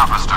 Alpha